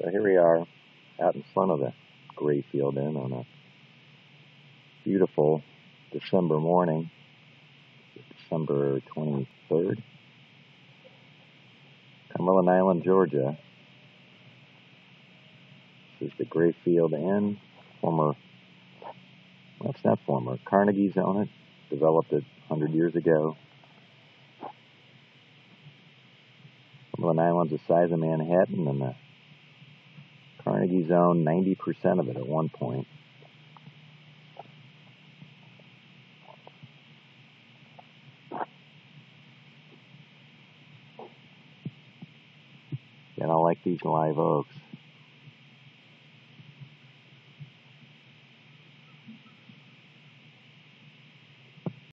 So here we are out in front of the Greyfield Inn on a beautiful December morning, December 23rd. Cumberland Island, Georgia. This is the Greyfield Inn, former, well, it's not former, Carnegie's own it, developed it 100 years ago. Cumberland Island's the size of Manhattan, and the Carnegie's owned 90% of it at one point. And I like these live oaks.